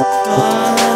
Oh.